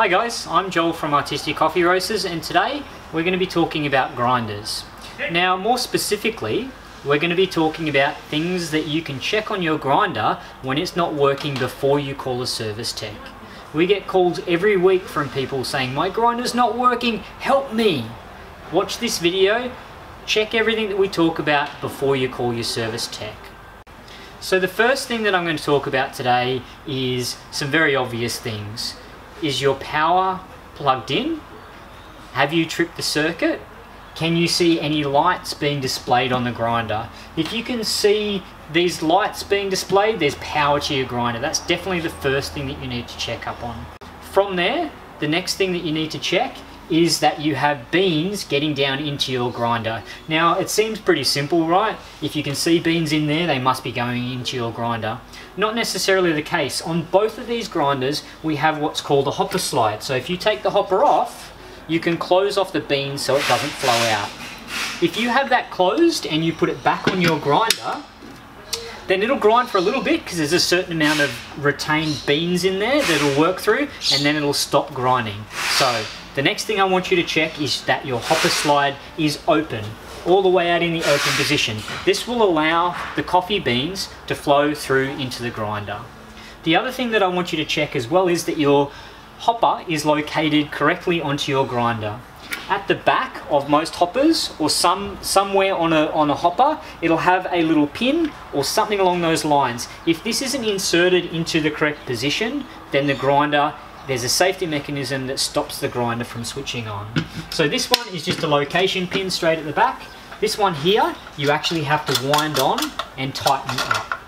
Hi guys, I'm Joel from Artisti Coffee Roasters and today we're going to be talking about grinders. Now more specifically, we're going to be talking about things that you can check on your grinder when it's not working before you call a service tech. We get calls every week from people saying, my grinder's not working, help me. Watch this video, check everything that we talk about before you call your service tech. So the first thing that I'm going to talk about today is some very obvious things. Is your power plugged in? Have you tripped the circuit? Can you see any lights being displayed on the grinder? If you can see these lights being displayed, there's power to your grinder. That's definitely the first thing that you need to check up on. From there, the next thing that you need to check is that you have beans getting down into your grinder. Now it seems pretty simple, right? If you can see beans in there, they must be going into your grinder. Not necessarily the case. On both of these grinders, we have what's called a hopper slide. So if you take the hopper off, you can close off the beans so it doesn't flow out. If you have that closed and you put it back on your grinder, then it'll grind for a little bit because there's a certain amount of retained beans in there that it'll work through and then it'll stop grinding. So the next thing I want you to check is that your hopper slide is open, all the way out in the open position. This will allow the coffee beans to flow through into the grinder. The other thing that I want you to check as well is that your hopper is located correctly onto your grinder. At the back of most hoppers or some somewhere on a, on a hopper, it'll have a little pin or something along those lines. If this isn't inserted into the correct position, then the grinder there's a safety mechanism that stops the grinder from switching on. So this one is just a location pin straight at the back. This one here, you actually have to wind on and tighten it up.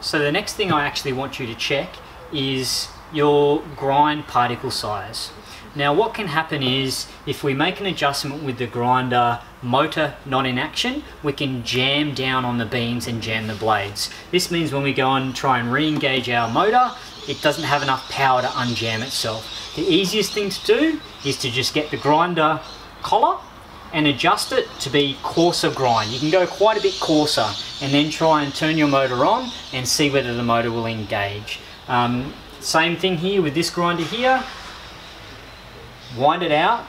So the next thing I actually want you to check is your grind particle size. Now what can happen is if we make an adjustment with the grinder motor not in action, we can jam down on the beams and jam the blades. This means when we go and try and re-engage our motor, it doesn't have enough power to unjam itself. The easiest thing to do is to just get the grinder collar and adjust it to be coarser grind. You can go quite a bit coarser and then try and turn your motor on and see whether the motor will engage. Um, same thing here with this grinder here. Wind it out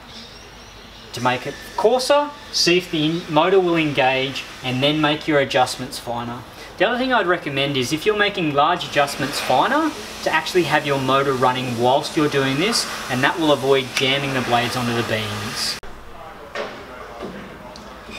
to make it coarser, see if the motor will engage and then make your adjustments finer. The other thing I'd recommend is if you're making large adjustments finer, to actually have your motor running whilst you're doing this, and that will avoid jamming the blades onto the beans.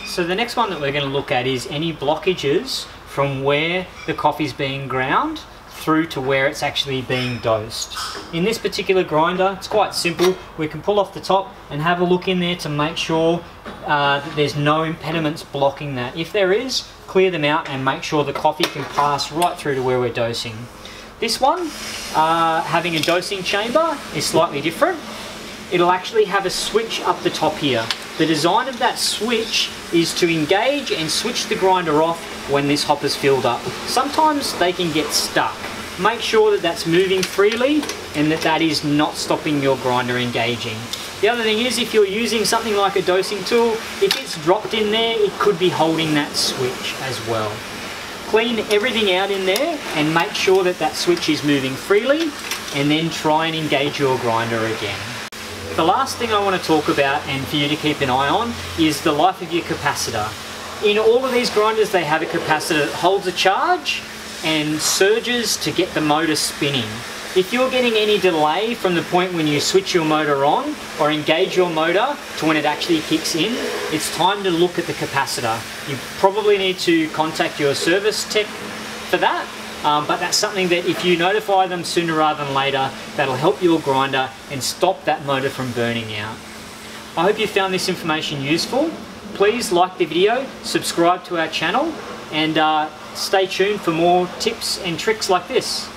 So the next one that we're going to look at is any blockages from where the coffee's being ground through to where it's actually being dosed. In this particular grinder, it's quite simple. We can pull off the top and have a look in there to make sure uh, that there's no impediments blocking that. If there is, clear them out and make sure the coffee can pass right through to where we're dosing. This one, uh, having a dosing chamber, is slightly different. It'll actually have a switch up the top here. The design of that switch is to engage and switch the grinder off when this hopper's filled up. Sometimes they can get stuck. Make sure that that's moving freely and that that is not stopping your grinder engaging. The other thing is if you're using something like a dosing tool, if it's dropped in there, it could be holding that switch as well. Clean everything out in there and make sure that that switch is moving freely and then try and engage your grinder again. The last thing I want to talk about and for you to keep an eye on is the life of your capacitor. In all of these grinders they have a capacitor that holds a charge and surges to get the motor spinning. If you're getting any delay from the point when you switch your motor on or engage your motor to when it actually kicks in, it's time to look at the capacitor. You probably need to contact your service tech for that, um, but that's something that if you notify them sooner rather than later, that'll help your grinder and stop that motor from burning out. I hope you found this information useful. Please like the video, subscribe to our channel, and uh, stay tuned for more tips and tricks like this.